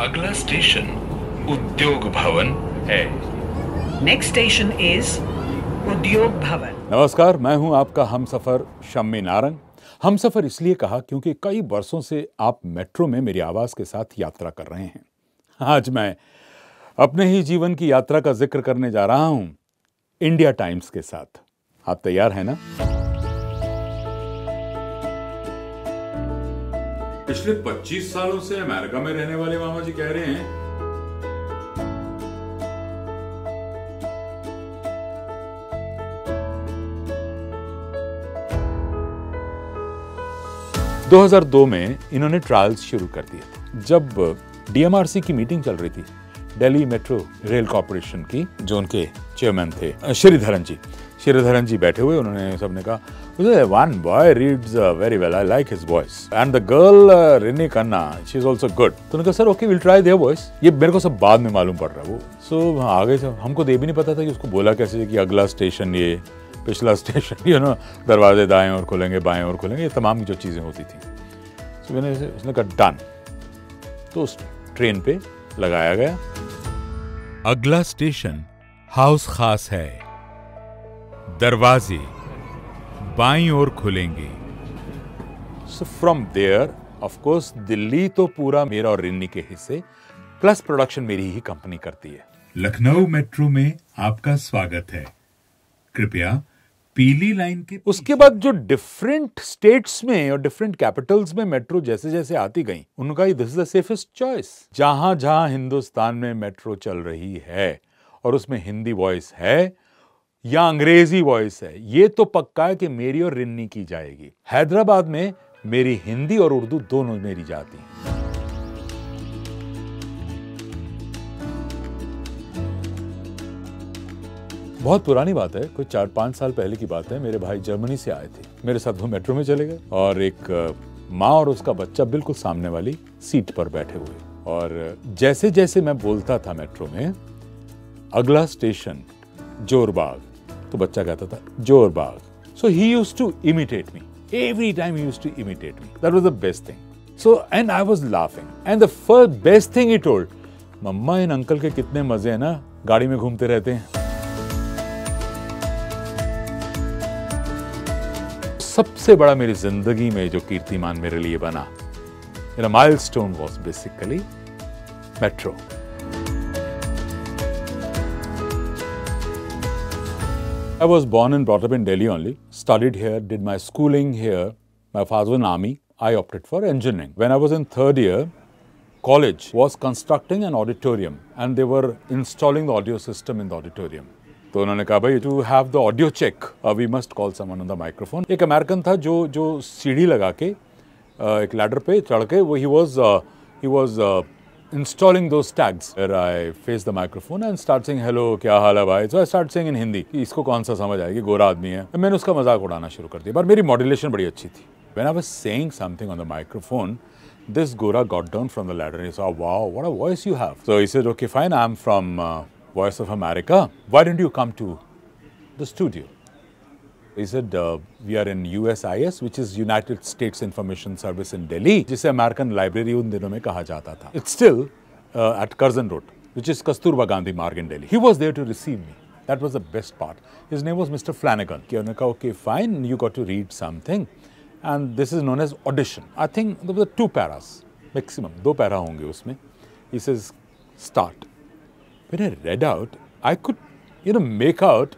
अगला स्टेशन उद्योग भवन है। Next station is Udyog Bhavan. नमस्कार मैं हूँ आपका हम सफ़र शम्मी नारंग। हम सफ़र इसलिए कहा क्योंकि कई वर्षों से आप मेट्रो में मेरी आवाज़ के साथ यात्रा कर रहे हैं। आज मैं अपने ही जीवन की यात्रा का ज़िक्र करने जा रहा हूँ इंडिया टाइम्स के साथ। आप तैयार हैं ना? पिछले 25 सालों से अमेरिका में रहने वाले मामा जी कह रहे हैं। 2002 में इन्होंने ट्रायल्स शुरू कर दिए। जब डीएमआरसी की मीटिंग चल रही थी दिल्ली मेट्रो रेल कॉरपोरेशन की, जो उनके चेयरमैन थे, श्रीधरन जी श्रीधरन जी बैठे हुए उन्होंने सबने कहा one boy reads very well I like his voice and the girl Rini Khanna she is also good तो उन्होंने कहा sir okay will try their voice ये मेरे को सब बाद में मालूम पड़ रहा है वो। सो so, आगे से हमको तो ये भी नहीं पता था कि उसको बोला कैसे कि अगला स्टेशन ये पिछला स्टेशन यू नो दरवाजे दाएँ और खुलेंगे बाएँ और खुलेंगे। ये तमाम जो चीज़ें होती थी। So, मैंने उसने कहा डन तो उस ट्रेन पे लगाया गया। अगला स्टेशन हाउस खास है। दरवाजे बाई ओर खुलेंगे। So from there of course Delhi तो पूरा मेरा और रिन्नी के हिस्से प्लस प्रोडक्शन मेरी ही कंपनी करती है। लखनऊ मेट्रो में आपका स्वागत है। कृपया पीली लाइन के उसके बाद जो डिफरेंट स्टेट्स में और डिफरेंट कैपिटल्स में मेट्रो जैसे जैसे आती गई उनका ही this is the safest choice जहाँ जहाँ हिंदुस्तान में मेट्रो चल रही है और उसमें हिंदी वॉइस है या अंग्रेज़ी वॉइस है। ये तो पक्का है कि मेरी और रिन्नी की जाएगी। हैदराबाद में मेरी हिंदी और उर्दू दोनों मेरी जाती हैं। बहुत पुरानी बात है। कोई चार पाँच साल पहले की बात है। मेरे भाई जर्मनी से आए थे। मेरे साथ वो मेट्रो में चले गए और एक माँ और उसका बच्चा बिल्कुल सामने वाली सीट पर बैठे हुए। और जैसे जैसे मैं बोलता था मेट्रो में, अगला स्टेशन, जोरबाग। तो बच्चा कहता था Jorbagh so he use to imitate me every time use to imitate me that was the best thing so and I was laughing and the first best thing he told mama, in uncle के कितने मज़े हैं ना? गाड़ी में घूमते रहते हैं. सबसे बड़ा मेरी ज़िंदगी में जो कीर्तिमान मेरे लिए बना, मेरा milestone was basically metro I was born and brought up in Delhi only. Studied here, did my schooling here. My father was in army. I opted for engineering. When I was in third year, college was constructing an auditorium and they were installing the audio system in the auditorium. तो उन्होंने कहा भाई to have the audio check we must call someone on the microphone एक American था जो जो सीढ़ी लगा के uh, एक लैडर पे चढ़ के वो he was he was installing those tags where I face the microphone and start saying hello क्या हाल है भाई so I start saying in Hindi कि इसको कौन सा समझ आएगी गोरा आदमी है मैंने उसका मजाक उड़ाना शुरू कर दिया पर मेरी मॉड्यूलेशन बड़ी अच्छी थी when I was saying something on the microphone this Gora got down from the ladder and he said wow what a voice you have so he said okay fine I'm from uh, Voice of America why don't you come to the studio he said uh, we are in USIS which is United States Information Service in Delhi जिसे American Library उन दिनों में कहा जाता था it's still uh, at Curzon Road which is Kasturba Gandhi Marg in Delhi he was there to receive me that was the best part his name was Mr. Flanagan कि उन्होंने कहा okay fine you got to read something and this is known as audition I think there were two paras maximum दो para होंगे उसमें he says start when I read out I could you know make out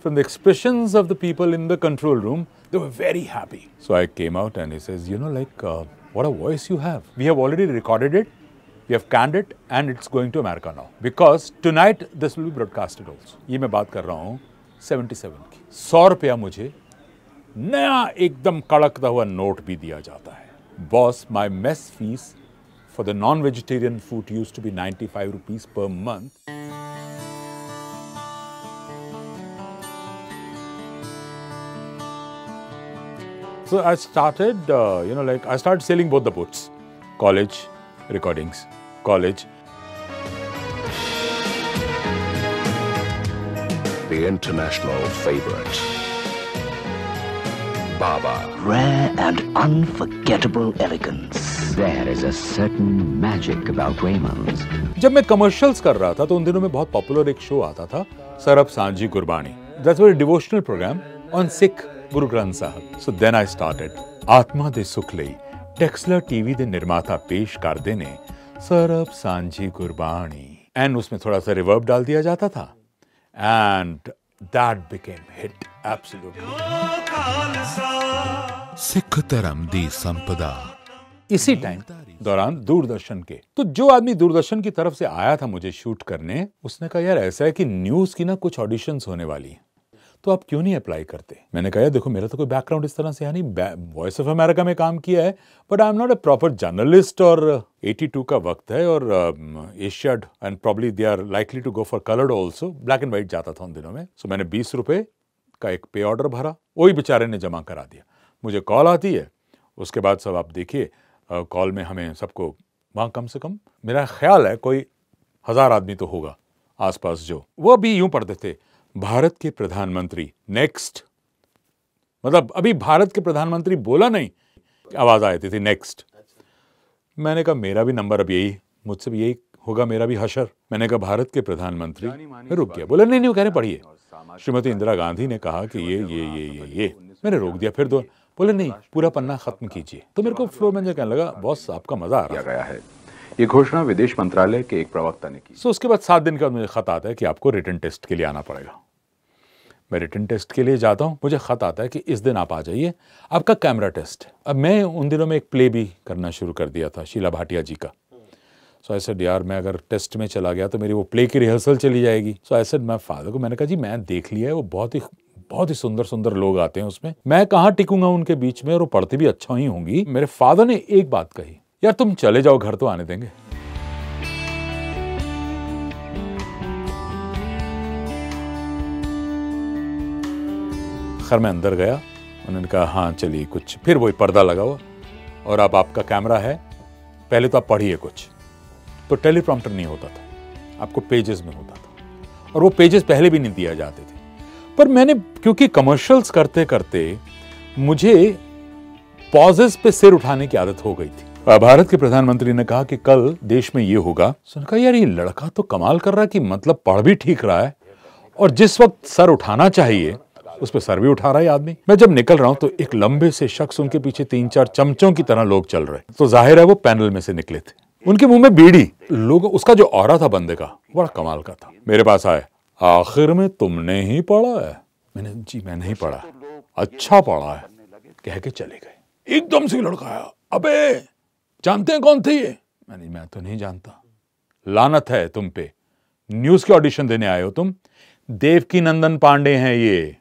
from the expressions of the people in the control room, they were very happy. So I came out and he says, you know, like, uh, what a voice you have. We have already recorded it, we have canned it, and it's going to America now. Because tonight this will be broadcasted also. ये मैं बात कर रहा हूँ 77 की सौ रुपया मुझे नया एकदम कड़कता हुआ नोट भी दिया जाता है boss my mess fees for the non vegetarian food use to be 95 rupees per month So I started, uh, you know, like I started selling both the books, college recordings, college. The international favorite. Baba. Rare and unforgettable elegance. There is a certain magic about Raymond's. जब मैं commercials कर रहा था तो उन दिनों में बहुत पॉपुलर एक शो आता था Sarab Sanjhi Gurbani that's very devotional programme on Sikh गुरु ग्रंथ साहब सो देन आई स्टार्टेड ਆਤਮਾ ਦੇ ਸੁਖ ਲਈ ਟੈਕਸਲਾ ਟੀਵੀ ਦੇ ਨਿਰਮਾਤਾ ਪੇਸ਼ ਕਰਦੇ ਨੇ सरब सांझी गुरबानी एंड उसमें थोड़ा सा रिवर्ब डाल दिया जाता था and that became hit absolutely Sikh धर्म दी संपदा इसी टाइम दौरान दूरदर्शन के तो जो आदमी दूरदर्शन की तरफ से आया था मुझे शूट करने उसने कहा यार ऐसा है कि न्यूज की ना कुछ ऑडिशंस होने वाली हैं तो आप क्यों नहीं अप्लाई करते? मैंने कहा देखो मेरा तो कोई बैकग्राउंड इस तरह से है नहीं। वॉइस ऑफ़ अमेरिका में काम किया है but I am not a proper journalist और 82 का वक्त है और Asiad and probably they are likely to go for coloured also black and white जाता था उन दिनों में। सो so, मैंने बीस रुपए का एक पे ऑर्डर भरा। वही बेचारे ने जमा करा दिया। मुझे कॉल आती है। उसके बाद सब आप देखिए कॉल में हमें सबको वहाँ कम से कम मेरा ख्याल है कोई हज़ार आदमी तो होगा आसपास जो। वो भी यूँ पढ़ते थे। भारत के प्रधानमंत्री नेक्स्ट मतलब अभी भारत के प्रधानमंत्री बोला नहीं आवाज़ आई थी, थी नेक्स्ट मैंने कहा मेरा भी नंबर अब यही मुझसे भी यही होगा मेरा भी हशर. मैंने कहा भारत के प्रधानमंत्री मैं रुक गया बोला नहीं नहीं कह रहे पढ़िए. श्रीमती इंदिरा गांधी ने कहा कि ये ये ये ये ये मैंने रोक दिया फिर दो बोले नहीं पूरा पन्ना खत्म कीजिए. तो मेरे को फ्लो मैनेजर कहने लगा बॉस आपका मज़ा आ रहा गया है। ये घोषणा विदेश मंत्रालय के एक प्रवक्ता ने की। सो उसके बाद सात दिन का मुझे खत आता है कि आपको रिटर्न टेस्ट के लिए आना पड़ेगा। मैं रिटर्न टेस्ट के लिए जाता हूँ, मुझे खत आता है कि इस दिन आप आ जाइए। आपका कैमरा टेस्ट अब मैं उन दिनों में एक प्ले भी करना शुरू कर दिया था, शीला भाटिया जी का। सो ऐसे यार, मैं अगर टेस्ट में चला गया तो मेरी वो प्ले की रिहर्सल चली जाएगी. सो ऐसे मैं फादर को, मैंने कहा, जी, मैं देख लिया है, वो बहुत ही बहुत ही सुंदर सुंदर लोग आते हैं उसमें। मैं कहाँ टिकूँगा उनके बीच में? और वो पढ़ते भी अच्छा ही होंगी। मेरे फादर ने एक बात कही। यार तुम चले जाओ, घर तो आने देंगे। खैर, मैं अंदर गया। उन्होंने कहा हाँ चलिए कुछ। फिर वही पर्दा लगा हुआ, और अब आपका कैमरा है। पहले तो आप पढ़िए कुछ। तो टेलीप्रॉम्प्टर नहीं होता था। आपको पेजेस में होता था। और वो पेजेस पहले भी नहीं दिया जाते थे। पर मैंने, क्योंकि कमर्शियल्स करते करते मुझे पॉजेस पे सिर उठाने की आदत हो गई थी। भारत के प्रधानमंत्री ने कहा कि कल देश में ये होगा। सुन कहा, यार, ये लड़का तो कमाल कर रहा है कि मतलब पढ़ भी ठीक रहा है और जिस वक्त सर उठाना चाहिए, उस पर सर भी उठा रहा है आदमी। मैं जब निकल रहा हूँ तो एक लंबे से शख्स उनके पीछे तीन चार चमचों की तरह लोग चल रहे तो ज़ाहिर है वो पैनल में से निकले थे। उनके मुँह में बीड़ी। लोग, उसका जो और था बंदे का, बड़ा कमाल का था। मेरे पास आए, आखिर में तुमने ही पढ़ा है? मैंने, जी मैं नहीं पढ़ा अच्छा पढ़ा है। कह के चले गए। एकदम से लड़का आया, अबे जानते हैं कौन थे? ये मैंने मैं तो नहीं जानता। लानत है तुम पे। न्यूज़ के ऑडिशन देने आए हो तुम। देवकी नंदन पांडे हैं ये।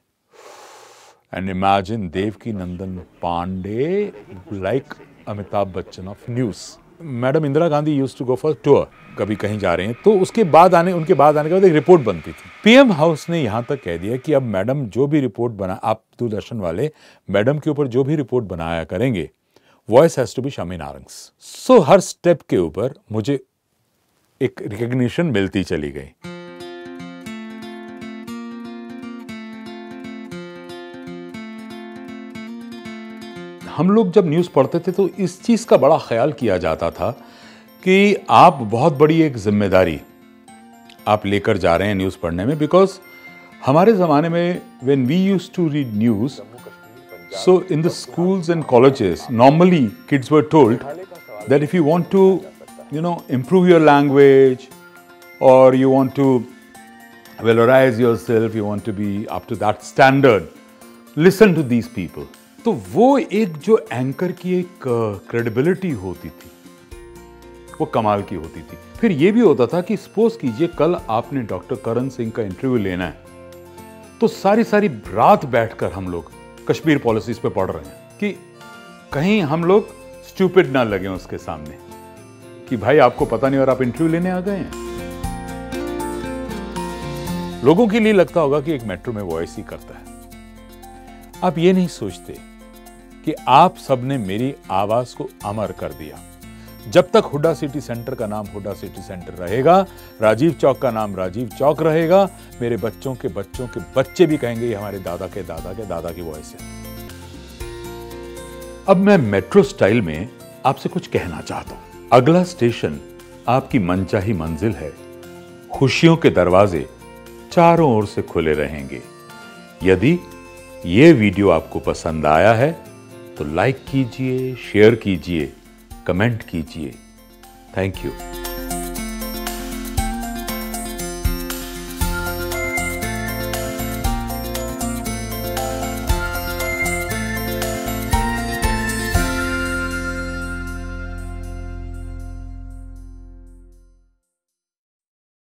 And imagine Devaki Nandan Pande like Amitabh Bachchan of news madam, Indira Gandhi use to go for tour कभी कहीं जा रहे हैं। तो उसके बाद आने, उनके बाद आने के बाद एक रिपोर्ट बनती थी। पीएम हाउस ने यहाँ तक कह दिया कि अब मैडम जो भी रिपोर्ट बना, आप दूरदर्शन वाले, मैडम के ऊपर जो भी रिपोर्ट बनाया करेंगे voice has to be Shammi Narang's so her step के ऊपर मुझे एक रिकग्निशन मिलती चली गई। हम लोग जब न्यूज़ पढ़ते थे तो इस चीज़ का बड़ा ख्याल किया जाता था कि आप बहुत बड़ी एक ज़िम्मेदारी आप लेकर जा रहे हैं न्यूज़ पढ़ने में बिकॉज़ हमारे ज़माने में when we use to read news so in the schools and colleges normally kids were told that if you want to you know, improve your language or you want to valorize yourself, you want to be up to that standard, listen to these people. तो वो एक जो anchor की एक credibility होती थी, वो कमाल की होती थी। फिर ये भी होता था कि सपोज़ कीजिए कल आपने डॉक्टर करण सिंह का इंटरव्यू लेना है तो सारी सारी रात बैठकर हम लोग कश्मीर पॉलिसीज़ पे पढ़ रहे हैं कि कहीं हम लोग स्टूपिड ना लगे उसके सामने कि भाई आपको पता नहीं और आप इंटरव्यू लेने आ गए हैं। लोगों के लिए लगता होगा कि एक मेट्रो में वॉइस ही करता है। आप ये नहीं सोचते कि आप सबने मेरी आवाज़ को अमर कर दिया। जब तक हुडा सिटी सेंटर का नाम हुडा सिटी सेंटर रहेगा, राजीव चौक का नाम राजीव चौक रहेगा। मेरे बच्चों के बच्चों के बच्चे भी कहेंगे, ये हमारे दादा के दादा के दादा की वॉइस है. अब मैं मेट्रो स्टाइल में आपसे कुछ कहना चाहता हूँ। अगला स्टेशन आपकी मनचाही मंजिल है। खुशियों के दरवाजे चारों ओर से खुले रहेंगे। यदि ये वीडियो आपको पसंद आया है तो लाइक कीजिए शेयर कीजिए। कमेंट कीजिए। Thank you.